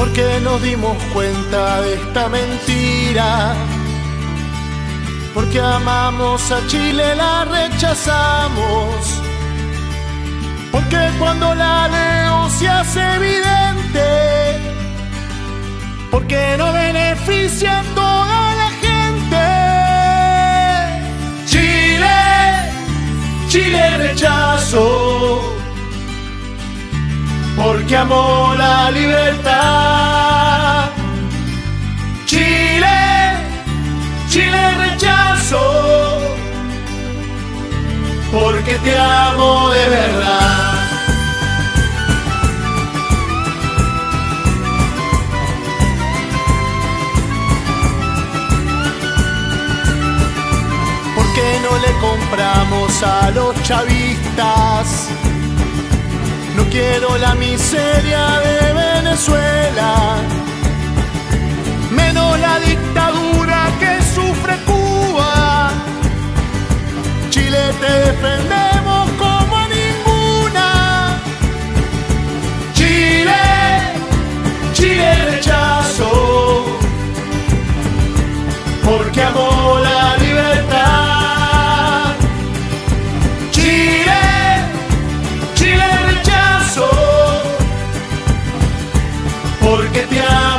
porque nos dimos cuenta de esta mentira. Porque amamos a Chile, la rechazamos. Porque cuando la leo se hace evidente. Porque no beneficia a toda la gente. Chile, Chile rechazo porque amo la libertad. Chile, Chile rechazo, porque te amo de verdad. ¿Por qué no le compramos a los chavistas? Quiero la miseria de Venezuela, menos la dictadura que sufre Cuba. Chile te defendemos como a ninguna. Chile, Chile rechazo, porque amo porque te amo